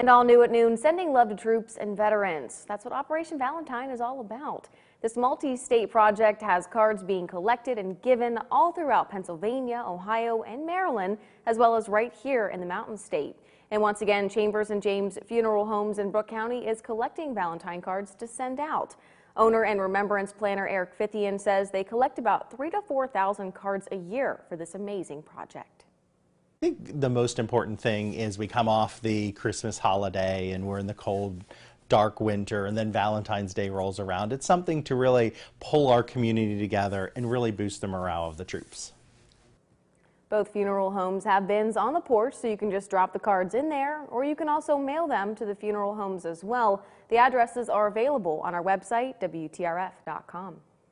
And all new at noon, sending love to troops and veterans. That's what Operation Valentine is all about. This multi-state project has cards being collected and given all throughout Pennsylvania, Ohio, and Maryland, as well as right here in the Mountain State. And once again, Chambers and James Funeral Homes in Brooke County is collecting Valentine cards to send out. Owner and remembrance planner Eric Fithian says they collect about three to 4,000 cards a year for this amazing project. I think the most important thing is we come off the Christmas holiday and we're in the cold, dark winter, and then Valentine's Day rolls around. It's something to really pull our community together and really boost the morale of the troops. Both funeral homes have bins on the porch, so you can just drop the cards in there, or you can also mail them to the funeral homes as well. The addresses are available on our website, WTRF.com.